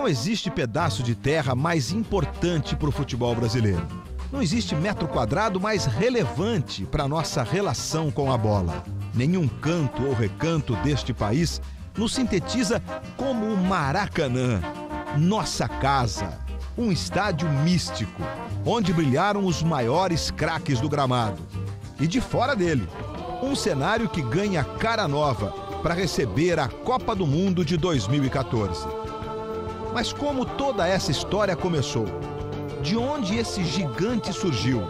Não existe pedaço de terra mais importante para o futebol brasileiro. Não existe metro quadrado mais relevante para nossa relação com a bola. Nenhum canto ou recanto deste país nos sintetiza como o Maracanã, nossa casa, um estádio místico, onde brilharam os maiores craques do gramado. E de fora dele, um cenário que ganha cara nova para receber a Copa do Mundo de 2014. Mas como toda essa história começou? De onde esse gigante surgiu?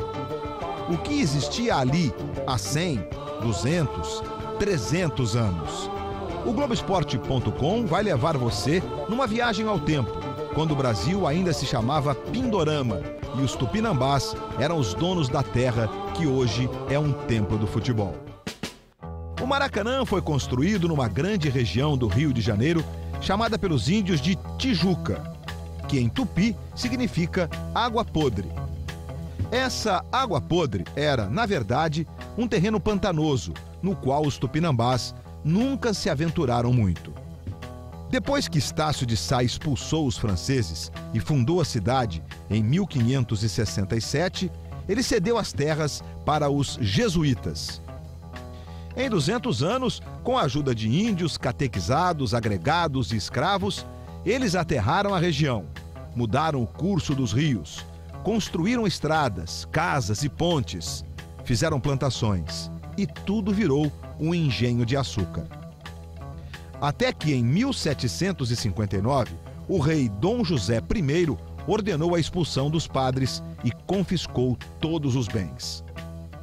O que existia ali há 100, 200, 300 anos? O Globoesporte.com vai levar você numa viagem ao tempo, quando o Brasil ainda se chamava Pindorama e os tupinambás eram os donos da terra que hoje é um templo do futebol. Maracanã foi construído numa grande região do Rio de Janeiro chamada pelos índios de Tijuca, que em tupi significa água podre. Essa água podre era, na verdade, um terreno pantanoso, no qual os tupinambás nunca se aventuraram muito. Depois que Estácio de Sá expulsou os franceses e fundou a cidade em 1567, ele cedeu as terras para os jesuítas. Em 200 anos, com a ajuda de índios, catequizados, agregados e escravos, eles aterraram a região, mudaram o curso dos rios, construíram estradas, casas e pontes, fizeram plantações e tudo virou um engenho de açúcar. Até que em 1759, o rei Dom José I ordenou a expulsão dos padres e confiscou todos os bens.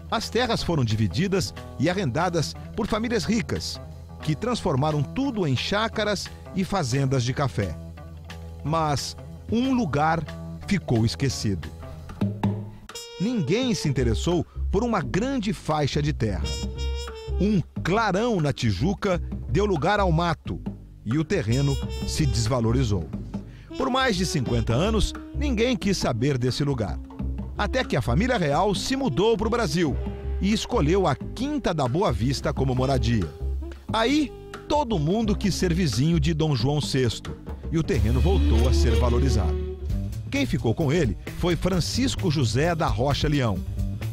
As terras foram divididas e arrendadas por famílias ricas, que transformaram tudo em chácaras e fazendas de café. Mas um lugar ficou esquecido. Ninguém se interessou por uma grande faixa de terra. Um clarão na Tijuca deu lugar ao mato e o terreno se desvalorizou. Por mais de 50 anos, ninguém quis saber desse lugar. Até que a família real se mudou para o Brasil e escolheu a Quinta da Boa Vista como moradia. Aí, todo mundo quis ser vizinho de Dom João VI e o terreno voltou a ser valorizado. Quem ficou com ele foi Francisco José da Rocha Leão,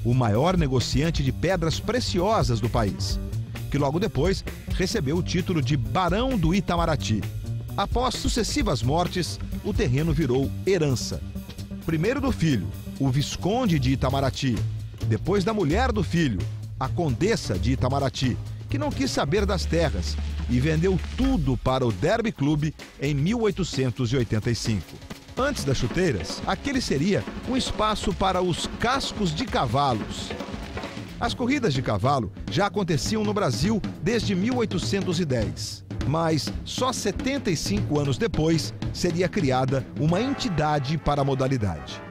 o maior negociante de pedras preciosas do país que logo depois recebeu o título de Barão do Itamaraty. Após sucessivas mortes, o terreno virou herança. Primeiro do filho, o Visconde de Itamaraty, depois da mulher do filho, a Condessa de Itamaraty, que não quis saber das terras e vendeu tudo para o Derby Clube em 1885. Antes das chuteiras, aquele seria um espaço para os cascos de cavalos, as corridas de cavalo já aconteciam no Brasil desde 1810, mas só 75 anos depois seria criada uma entidade para a modalidade.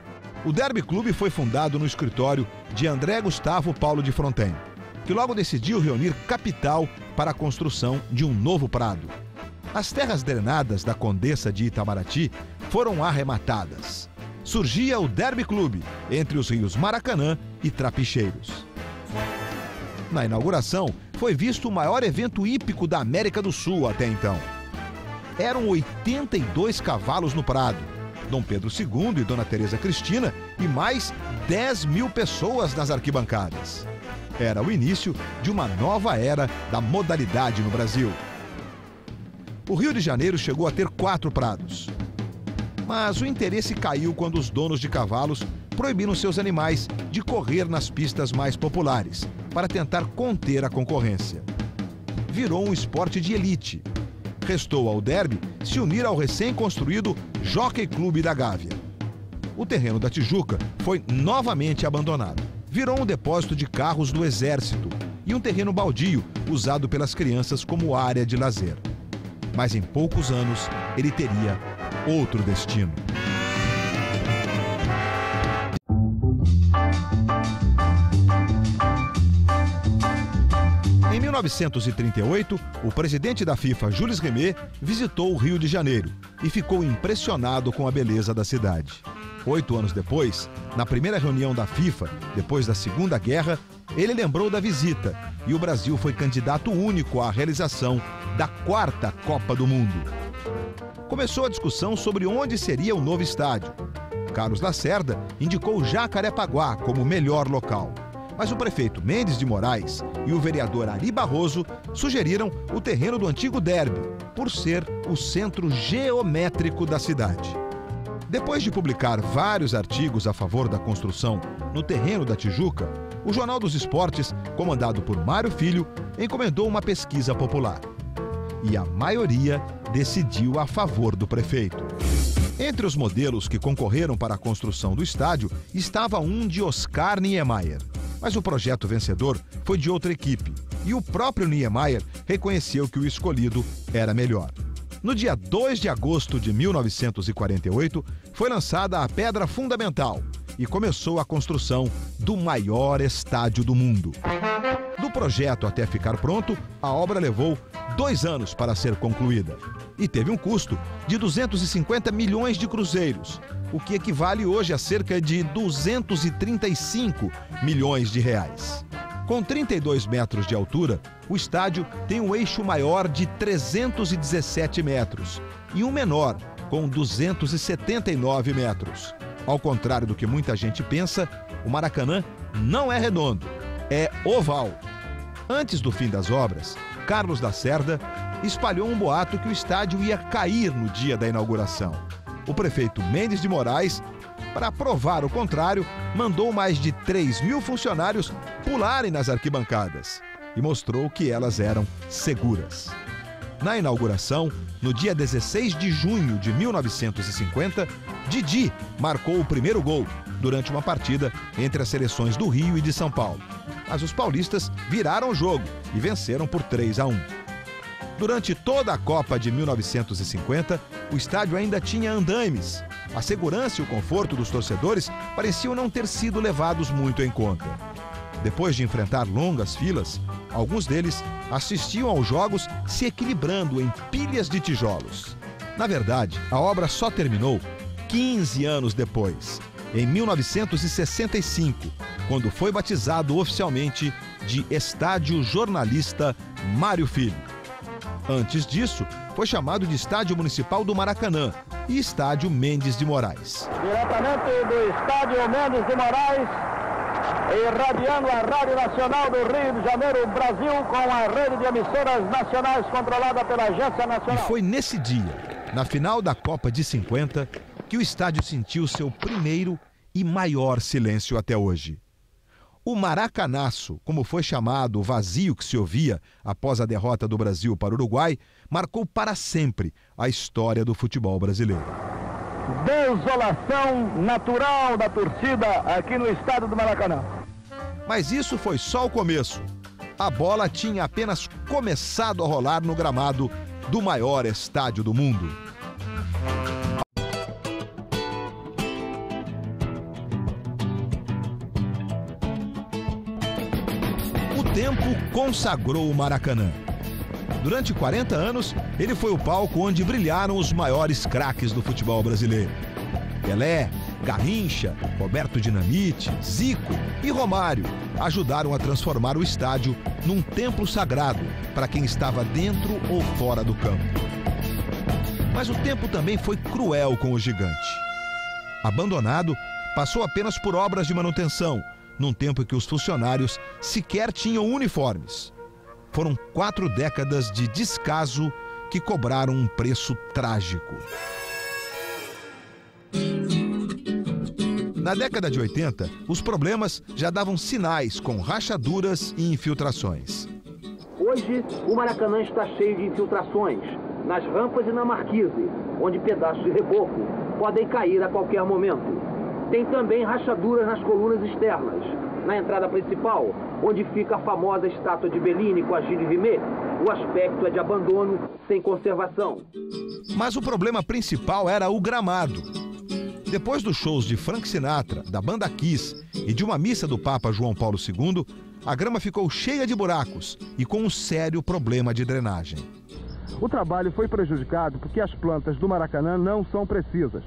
O Derby Clube foi fundado no escritório de André Gustavo Paulo de Fronten, que logo decidiu reunir capital para a construção de um novo prado. As terras drenadas da Condessa de Itamaraty foram arrematadas. Surgia o Derby Clube entre os rios Maracanã e Trapicheiros. Na inauguração, foi visto o maior evento hípico da América do Sul até então. Eram 82 cavalos no Prado, Dom Pedro II e Dona Teresa Cristina e mais 10 mil pessoas nas arquibancadas. Era o início de uma nova era da modalidade no Brasil. O Rio de Janeiro chegou a ter quatro prados. Mas o interesse caiu quando os donos de cavalos proibiram seus animais de correr nas pistas mais populares, para tentar conter a concorrência. Virou um esporte de elite. Restou ao derby se unir ao recém-construído Jockey Clube da Gávea. O terreno da Tijuca foi novamente abandonado. Virou um depósito de carros do Exército e um terreno baldio usado pelas crianças como área de lazer. Mas em poucos anos ele teria outro destino. 1938, o presidente da FIFA, Jules Rimet, visitou o Rio de Janeiro e ficou impressionado com a beleza da cidade. Oito anos depois, na primeira reunião da FIFA, depois da Segunda Guerra, ele lembrou da visita e o Brasil foi candidato único à realização da quarta Copa do Mundo. Começou a discussão sobre onde seria o novo estádio. Carlos Lacerda indicou Jacarepaguá como o melhor local. Mas o prefeito Mendes de Moraes e o vereador Ari Barroso sugeriram o terreno do antigo Derby, por ser o centro geométrico da cidade. Depois de publicar vários artigos a favor da construção no terreno da Tijuca, o Jornal dos Esportes, comandado por Mário Filho, encomendou uma pesquisa popular. E a maioria decidiu a favor do prefeito. Entre os modelos que concorreram para a construção do estádio estava um de Oscar Niemeyer. Mas o projeto vencedor foi de outra equipe e o próprio Niemeyer reconheceu que o escolhido era melhor. No dia 2 de agosto de 1948, foi lançada a pedra fundamental e começou a construção do maior estádio do mundo. Do projeto até ficar pronto, a obra levou dois anos para ser concluída e teve um custo de 250 milhões de cruzeiros, o que equivale hoje a cerca de 235 milhões de reais. Com 32 metros de altura, o estádio tem um eixo maior de 317 metros e um menor, com 279 metros. Ao contrário do que muita gente pensa, o Maracanã não é redondo, é oval. Antes do fim das obras, Carlos da Cerda espalhou um boato que o estádio ia cair no dia da inauguração. O prefeito Mendes de Moraes para provar o contrário, mandou mais de 3 mil funcionários pularem nas arquibancadas e mostrou que elas eram seguras. Na inauguração, no dia 16 de junho de 1950, Didi marcou o primeiro gol durante uma partida entre as seleções do Rio e de São Paulo. Mas os paulistas viraram o jogo e venceram por 3 a 1. Durante toda a Copa de 1950, o estádio ainda tinha andaimes a segurança e o conforto dos torcedores pareciam não ter sido levados muito em conta. Depois de enfrentar longas filas, alguns deles assistiam aos jogos se equilibrando em pilhas de tijolos. Na verdade, a obra só terminou 15 anos depois, em 1965, quando foi batizado oficialmente de Estádio Jornalista Mário Filho. Antes disso, foi chamado de Estádio Municipal do Maracanã e Estádio Mendes de Moraes. Diretamente do Estádio Mendes de Moraes, irradiando a Rádio Nacional do Rio de Janeiro, Brasil, com a rede de emissoras nacionais controlada pela Agência Nacional. E foi nesse dia, na final da Copa de 50, que o estádio sentiu seu primeiro e maior silêncio até hoje. O Maracanaço, como foi chamado o vazio que se ouvia após a derrota do Brasil para o Uruguai, marcou para sempre a história do futebol brasileiro. Desolação natural da torcida aqui no estado do Maracanã. Mas isso foi só o começo. A bola tinha apenas começado a rolar no gramado do maior estádio do mundo. Tempo consagrou o Maracanã. Durante 40 anos, ele foi o palco onde brilharam os maiores craques do futebol brasileiro. Pelé, Garrincha, Roberto Dinamite, Zico e Romário ajudaram a transformar o estádio num templo sagrado para quem estava dentro ou fora do campo. Mas o tempo também foi cruel com o gigante. Abandonado, passou apenas por obras de manutenção num tempo em que os funcionários sequer tinham uniformes. Foram quatro décadas de descaso que cobraram um preço trágico. Na década de 80, os problemas já davam sinais com rachaduras e infiltrações. Hoje, o Maracanã está cheio de infiltrações, nas rampas e na marquise, onde pedaços de reboco podem cair a qualquer momento. Tem também rachaduras nas colunas externas. Na entrada principal, onde fica a famosa estátua de Bellini com a Gilles Rimet, o aspecto é de abandono sem conservação. Mas o problema principal era o gramado. Depois dos shows de Frank Sinatra, da banda Kiss e de uma missa do Papa João Paulo II, a grama ficou cheia de buracos e com um sério problema de drenagem. O trabalho foi prejudicado porque as plantas do Maracanã não são precisas.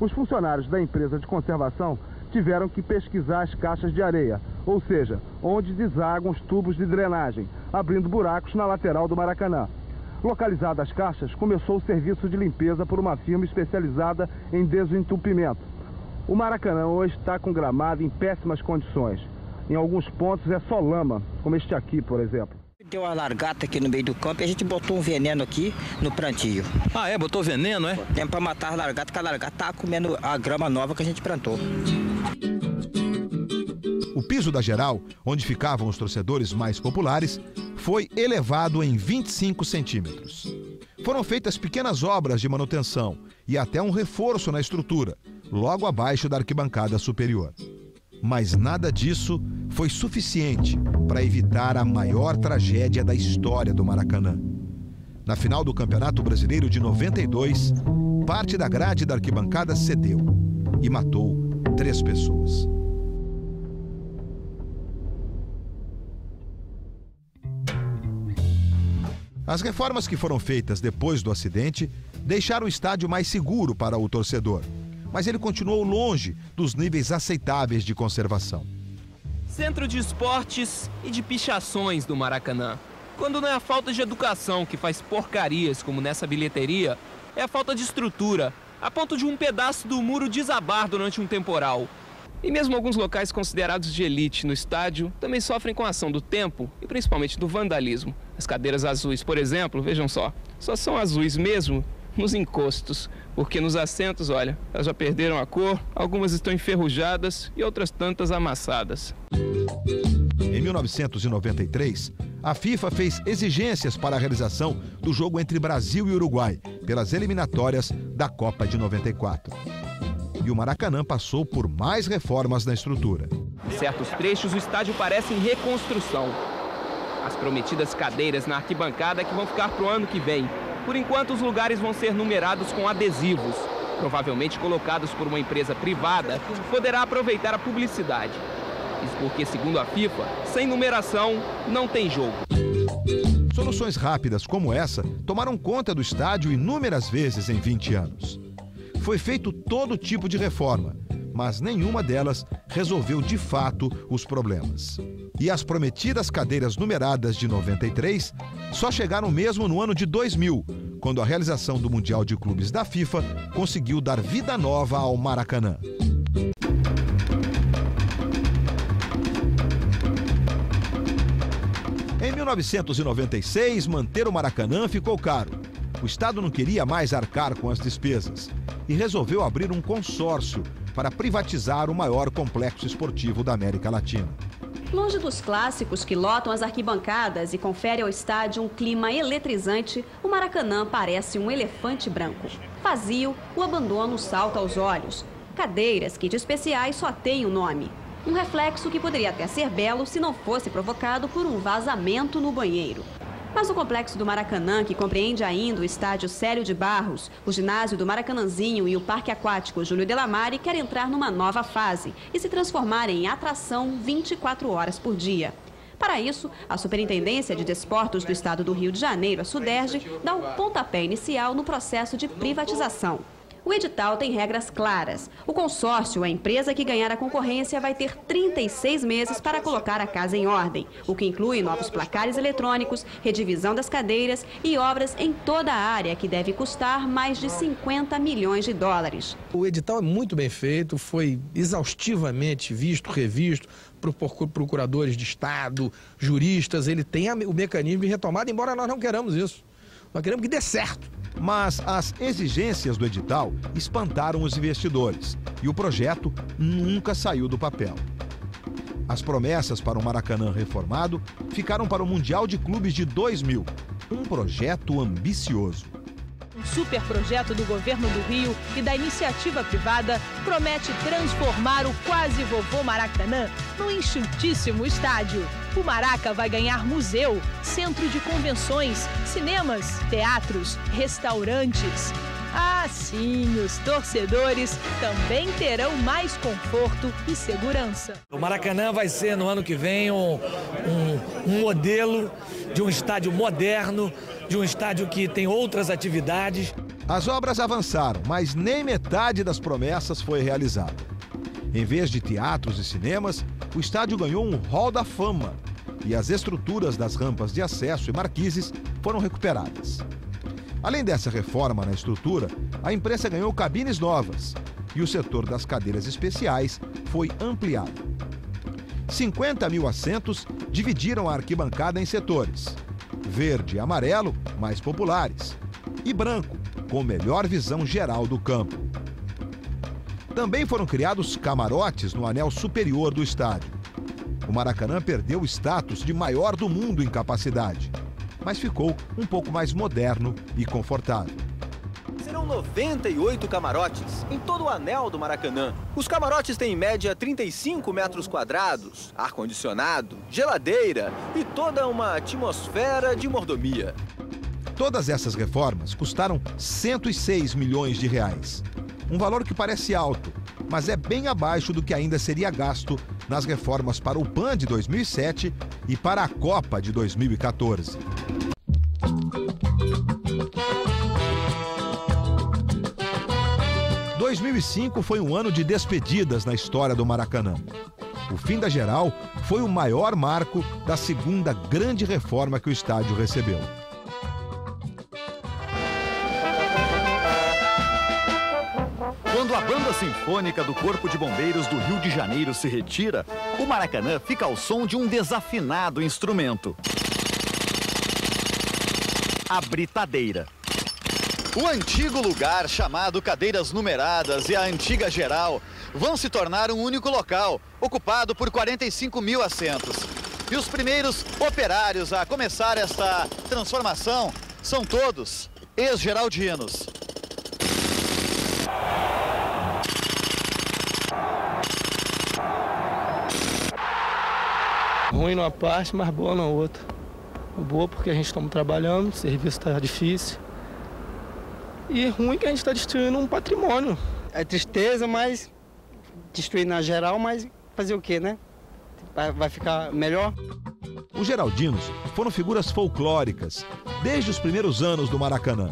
Os funcionários da empresa de conservação tiveram que pesquisar as caixas de areia, ou seja, onde desagam os tubos de drenagem, abrindo buracos na lateral do Maracanã. Localizadas as caixas, começou o serviço de limpeza por uma firma especializada em desentupimento. O Maracanã hoje está com gramado em péssimas condições. Em alguns pontos é só lama, como este aqui, por exemplo. Deu uma largata aqui no meio do campo e a gente botou um veneno aqui no plantio. Ah, é? Botou veneno, é? Tem para matar as largatas, porque a largata tá comendo a grama nova que a gente plantou. O piso da geral, onde ficavam os torcedores mais populares, foi elevado em 25 centímetros. Foram feitas pequenas obras de manutenção e até um reforço na estrutura, logo abaixo da arquibancada superior. Mas nada disso foi suficiente para evitar a maior tragédia da história do Maracanã. Na final do Campeonato Brasileiro de 92, parte da grade da arquibancada cedeu e matou três pessoas. As reformas que foram feitas depois do acidente deixaram o estádio mais seguro para o torcedor mas ele continuou longe dos níveis aceitáveis de conservação. Centro de esportes e de pichações do Maracanã. Quando não é a falta de educação que faz porcarias como nessa bilheteria, é a falta de estrutura, a ponto de um pedaço do muro desabar durante um temporal. E mesmo alguns locais considerados de elite no estádio também sofrem com a ação do tempo e principalmente do vandalismo. As cadeiras azuis, por exemplo, vejam só, só são azuis mesmo nos encostos, porque nos assentos, olha, elas já perderam a cor, algumas estão enferrujadas e outras tantas amassadas. Em 1993, a FIFA fez exigências para a realização do jogo entre Brasil e Uruguai, pelas eliminatórias da Copa de 94. E o Maracanã passou por mais reformas na estrutura. Em certos trechos, o estádio parece em reconstrução. As prometidas cadeiras na arquibancada que vão ficar para o ano que vem por enquanto, os lugares vão ser numerados com adesivos, provavelmente colocados por uma empresa privada que poderá aproveitar a publicidade. Isso porque, segundo a FIFA, sem numeração não tem jogo. Soluções rápidas como essa tomaram conta do estádio inúmeras vezes em 20 anos. Foi feito todo tipo de reforma, mas nenhuma delas resolveu de fato os problemas. E as prometidas cadeiras numeradas de 93 só chegaram mesmo no ano de 2000, quando a realização do Mundial de Clubes da FIFA conseguiu dar vida nova ao Maracanã. Em 1996, manter o Maracanã ficou caro. O Estado não queria mais arcar com as despesas e resolveu abrir um consórcio para privatizar o maior complexo esportivo da América Latina. Longe dos clássicos que lotam as arquibancadas e confere ao estádio um clima eletrizante, o Maracanã parece um elefante branco. Vazio, o abandono salta aos olhos. Cadeiras que de especiais só têm o um nome. Um reflexo que poderia até ser belo se não fosse provocado por um vazamento no banheiro. Mas o complexo do Maracanã, que compreende ainda o estádio Célio de Barros, o ginásio do Maracanãzinho e o Parque Aquático Júlio Delamare, quer entrar numa nova fase e se transformar em atração 24 horas por dia. Para isso, a Superintendência de Desportos do Estado do Rio de Janeiro, a SUDERJ, dá o pontapé inicial no processo de privatização. O edital tem regras claras. O consórcio, a empresa que ganhar a concorrência, vai ter 36 meses para colocar a casa em ordem, o que inclui novos placares eletrônicos, redivisão das cadeiras e obras em toda a área, que deve custar mais de 50 milhões de dólares. O edital é muito bem feito, foi exaustivamente visto, revisto por procuradores de Estado, juristas, ele tem o mecanismo de retomada, embora nós não queramos isso. Nós queremos que dê certo. Mas as exigências do edital espantaram os investidores e o projeto nunca saiu do papel. As promessas para o Maracanã reformado ficaram para o Mundial de Clubes de 2000, um projeto ambicioso. Um super projeto do governo do Rio e da iniciativa privada promete transformar o quase vovô Maracanã num enxutíssimo estádio. O Maraca vai ganhar museu, centro de convenções, cinemas, teatros, restaurantes. Ah, sim, os torcedores também terão mais conforto e segurança. O Maracanã vai ser no ano que vem um, um, um modelo de um estádio moderno, de um estádio que tem outras atividades. As obras avançaram, mas nem metade das promessas foi realizada. Em vez de teatros e cinemas, o estádio ganhou um hall da fama e as estruturas das rampas de acesso e marquises foram recuperadas. Além dessa reforma na estrutura, a imprensa ganhou cabines novas e o setor das cadeiras especiais foi ampliado. 50 mil assentos dividiram a arquibancada em setores: verde e amarelo, mais populares, e branco, com melhor visão geral do campo. Também foram criados camarotes no anel superior do estádio. O Maracanã perdeu o status de maior do mundo em capacidade, mas ficou um pouco mais moderno e confortável. Serão 98 camarotes em todo o anel do Maracanã. Os camarotes têm em média 35 metros quadrados, ar-condicionado, geladeira e toda uma atmosfera de mordomia. Todas essas reformas custaram 106 milhões de reais. Um valor que parece alto, mas é bem abaixo do que ainda seria gasto nas reformas para o PAN de 2007 e para a Copa de 2014. ...2005 foi um ano de despedidas na história do Maracanã. O fim da geral foi o maior marco da segunda grande reforma que o estádio recebeu. Sinfônica do Corpo de Bombeiros do Rio de Janeiro se retira, o Maracanã fica ao som de um desafinado instrumento. A britadeira. O antigo lugar chamado Cadeiras Numeradas e a antiga geral vão se tornar um único local, ocupado por 45 mil assentos. E os primeiros operários a começar esta transformação são todos ex-geraldinos. Ruim numa parte, mas boa na outra. Boa porque a gente está trabalhando, o serviço está difícil. E ruim que a gente está destruindo um patrimônio. É tristeza, mas destruir na geral, mas fazer o quê, né? Vai ficar melhor? Os Geraldinos foram figuras folclóricas desde os primeiros anos do Maracanã.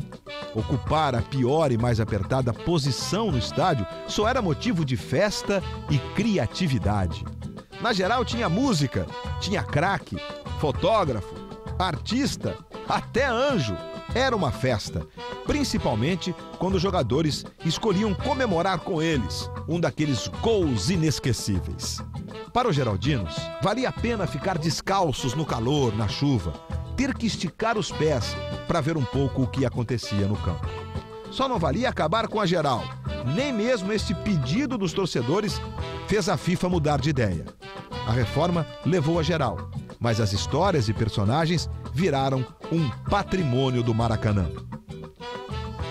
Ocupar a pior e mais apertada posição no estádio só era motivo de festa e criatividade. Na geral, tinha música, tinha craque, fotógrafo, artista, até anjo. Era uma festa, principalmente quando os jogadores escolhiam comemorar com eles um daqueles gols inesquecíveis. Para os Geraldinos, valia a pena ficar descalços no calor, na chuva, ter que esticar os pés para ver um pouco o que acontecia no campo. Só não valia acabar com a geral. Nem mesmo este pedido dos torcedores fez a FIFA mudar de ideia. A reforma levou a geral, mas as histórias e personagens viraram um patrimônio do Maracanã.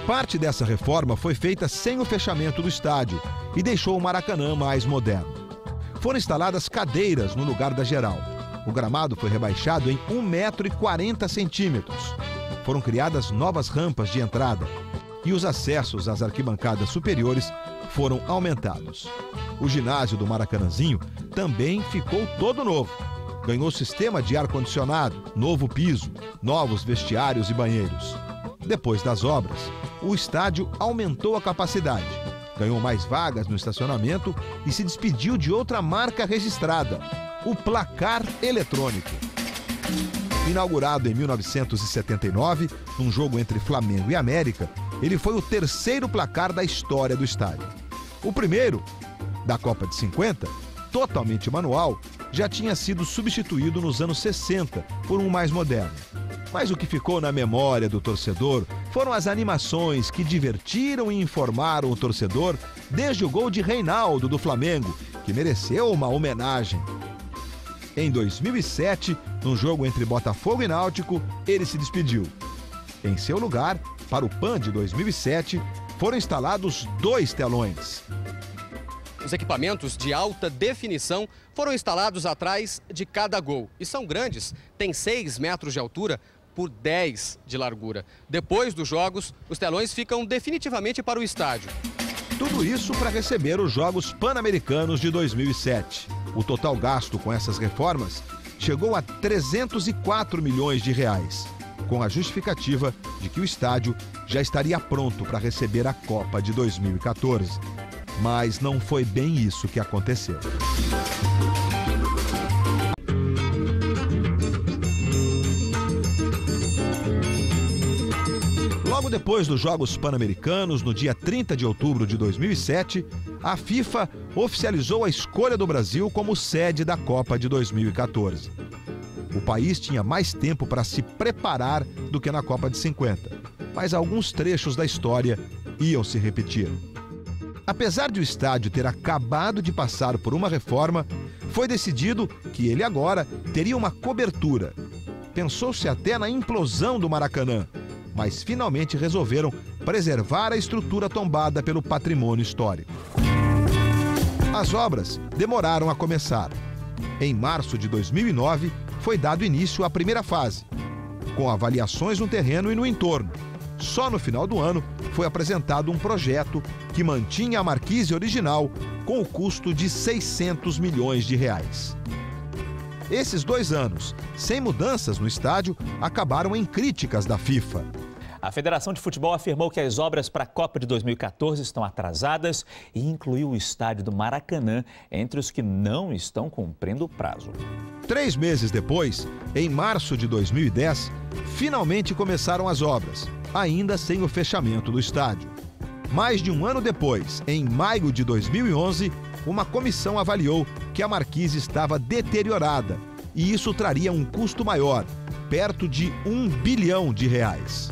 Parte dessa reforma foi feita sem o fechamento do estádio e deixou o Maracanã mais moderno. Foram instaladas cadeiras no lugar da geral. O gramado foi rebaixado em 1,40m. Foram criadas novas rampas de entrada e os acessos às arquibancadas superiores foram aumentados. O ginásio do Maracanãzinho também ficou todo novo. Ganhou sistema de ar-condicionado, novo piso, novos vestiários e banheiros. Depois das obras, o estádio aumentou a capacidade, ganhou mais vagas no estacionamento e se despediu de outra marca registrada, o placar eletrônico. Inaugurado em 1979, num jogo entre Flamengo e América, ele foi o terceiro placar da história do estádio. O primeiro, da Copa de 50, totalmente manual, já tinha sido substituído nos anos 60 por um mais moderno. Mas o que ficou na memória do torcedor foram as animações que divertiram e informaram o torcedor desde o gol de Reinaldo do Flamengo, que mereceu uma homenagem. Em 2007, num jogo entre Botafogo e Náutico, ele se despediu. Em seu lugar, para o PAN de 2007, foram instalados dois telões. Os equipamentos de alta definição foram instalados atrás de cada gol e são grandes, têm 6 metros de altura por 10 de largura. Depois dos jogos, os telões ficam definitivamente para o estádio. Tudo isso para receber os Jogos Pan-Americanos de 2007. O total gasto com essas reformas chegou a 304 milhões de reais, com a justificativa de que o estádio já estaria pronto para receber a Copa de 2014. Mas não foi bem isso que aconteceu. Logo depois dos Jogos Pan-Americanos, no dia 30 de outubro de 2007, a FIFA oficializou a escolha do Brasil como sede da Copa de 2014. O país tinha mais tempo para se preparar do que na Copa de 50, mas alguns trechos da história iam se repetir. Apesar de o estádio ter acabado de passar por uma reforma, foi decidido que ele agora teria uma cobertura. Pensou-se até na implosão do Maracanã, mas finalmente resolveram preservar a estrutura tombada pelo patrimônio histórico. As obras demoraram a começar. Em março de 2009, foi dado início à primeira fase, com avaliações no terreno e no entorno. Só no final do ano foi apresentado um projeto que mantinha a marquise original com o custo de 600 milhões de reais. Esses dois anos, sem mudanças no estádio, acabaram em críticas da FIFA. A Federação de Futebol afirmou que as obras para a Copa de 2014 estão atrasadas e incluiu o estádio do Maracanã entre os que não estão cumprindo o prazo. Três meses depois, em março de 2010, finalmente começaram as obras, ainda sem o fechamento do estádio. Mais de um ano depois, em maio de 2011, uma comissão avaliou que a marquise estava deteriorada e isso traria um custo maior, perto de um bilhão de reais.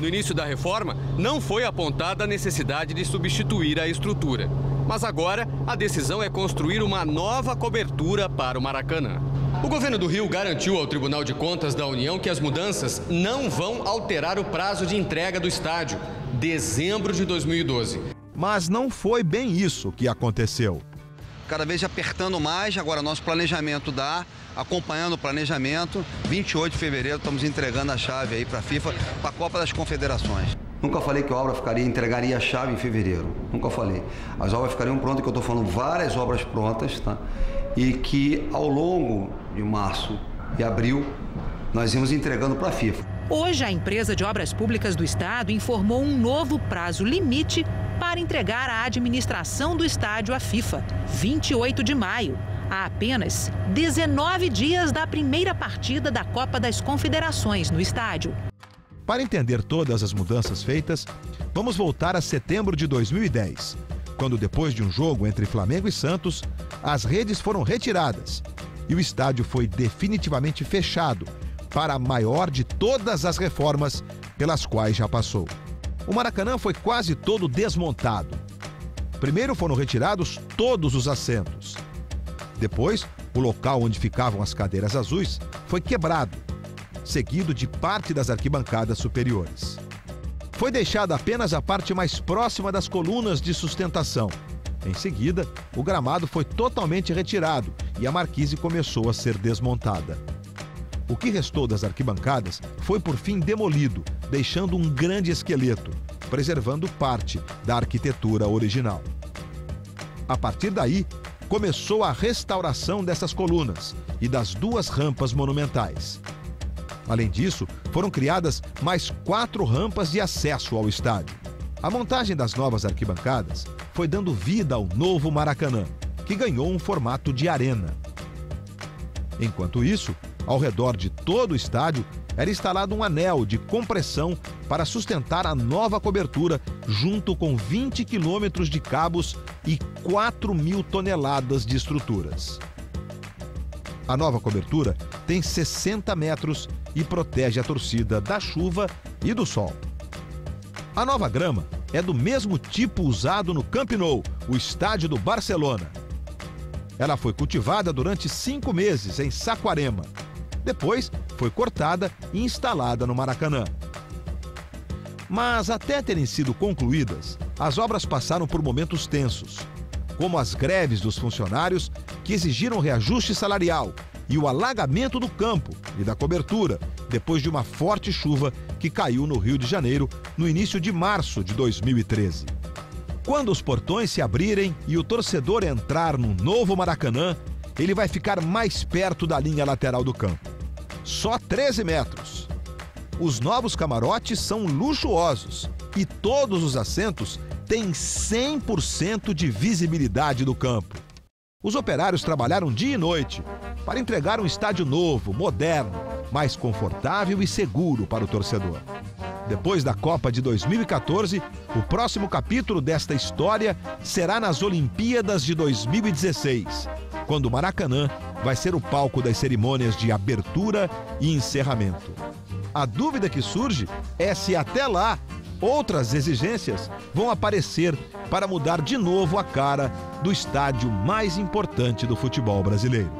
No início da reforma, não foi apontada a necessidade de substituir a estrutura. Mas agora, a decisão é construir uma nova cobertura para o Maracanã. O governo do Rio garantiu ao Tribunal de Contas da União que as mudanças não vão alterar o prazo de entrega do estádio, dezembro de 2012. Mas não foi bem isso que aconteceu. Cada vez apertando mais, agora nosso planejamento dá, acompanhando o planejamento. 28 de fevereiro estamos entregando a chave aí para a FIFA, para a Copa das Confederações. Nunca falei que a obra ficaria, entregaria a chave em fevereiro. Nunca falei. As obras ficariam prontas, que eu estou falando várias obras prontas, tá? E que ao longo de março e abril nós íamos entregando para a FIFA. Hoje, a empresa de obras públicas do estado informou um novo prazo limite para entregar a administração do estádio à FIFA, 28 de maio a apenas 19 dias da primeira partida da Copa das Confederações no estádio. Para entender todas as mudanças feitas, vamos voltar a setembro de 2010, quando, depois de um jogo entre Flamengo e Santos, as redes foram retiradas e o estádio foi definitivamente fechado para a maior de todas as reformas pelas quais já passou. O Maracanã foi quase todo desmontado. Primeiro foram retirados todos os assentos. Depois, o local onde ficavam as cadeiras azuis foi quebrado, seguido de parte das arquibancadas superiores. Foi deixada apenas a parte mais próxima das colunas de sustentação. Em seguida, o gramado foi totalmente retirado e a marquise começou a ser desmontada. O que restou das arquibancadas foi por fim demolido, deixando um grande esqueleto, preservando parte da arquitetura original. A partir daí, começou a restauração dessas colunas e das duas rampas monumentais. Além disso, foram criadas mais quatro rampas de acesso ao estádio. A montagem das novas arquibancadas foi dando vida ao novo Maracanã, que ganhou um formato de arena. Enquanto isso, ao redor de todo o estádio era instalado um anel de compressão para sustentar a nova cobertura, junto com 20 quilômetros de cabos e 4 mil toneladas de estruturas. A nova cobertura tem 60 metros e protege a torcida da chuva e do sol. A nova grama é do mesmo tipo usado no Camp Nou, o estádio do Barcelona. Ela foi cultivada durante cinco meses em Saquarema. Depois, foi cortada e instalada no Maracanã. Mas até terem sido concluídas, as obras passaram por momentos tensos, como as greves dos funcionários que exigiram reajuste salarial e o alagamento do campo e da cobertura depois de uma forte chuva que caiu no Rio de Janeiro no início de março de 2013. Quando os portões se abrirem e o torcedor entrar no novo Maracanã, ele vai ficar mais perto da linha lateral do campo. Só 13 metros. Os novos camarotes são luxuosos e todos os assentos têm 100% de visibilidade do campo. Os operários trabalharam dia e noite para entregar um estádio novo, moderno, mais confortável e seguro para o torcedor. Depois da Copa de 2014, o próximo capítulo desta história será nas Olimpíadas de 2016, quando o Maracanã vai ser o palco das cerimônias de abertura e encerramento. A dúvida que surge é se até lá outras exigências vão aparecer para mudar de novo a cara do estádio mais importante do futebol brasileiro.